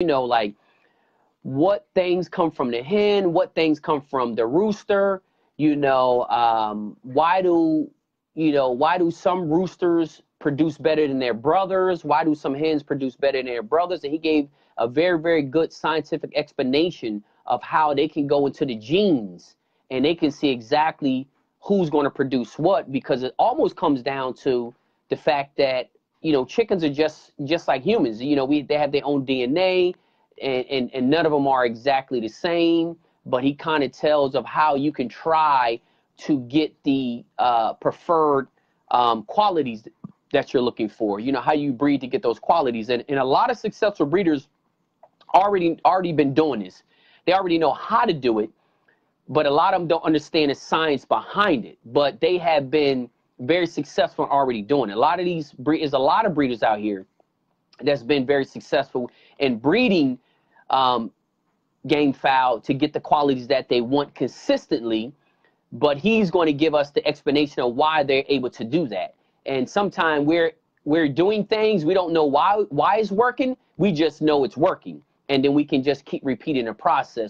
you know, like what things come from the hen, what things come from the rooster. You know, um, why do you know why do some roosters produce better than their brothers? Why do some hens produce better than their brothers? And he gave a very very good scientific explanation of how they can go into the genes and they can see exactly who's going to produce what because it almost comes down to the fact that you know chickens are just just like humans. You know we they have their own dna and and, and none of them are exactly the same but he kind of tells of how you can try to get the uh, preferred um, qualities that you're looking for you know how you breed to get those qualities. And, and a lot of successful breeders already already been doing this. They already know how to do it but a lot of them don't understand the science behind it. But they have been very successful in already doing it. A lot of these breeders, a lot of breeders out here that's been very successful in breeding um, game fowl to get the qualities that they want consistently. But he's going to give us the explanation of why they're able to do that. And sometimes we're we're doing things we don't know why why it's working. We just know it's working, and then we can just keep repeating the process.